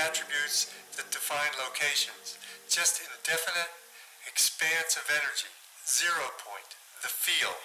attributes that define locations, just indefinite expanse of energy, zero point, the field.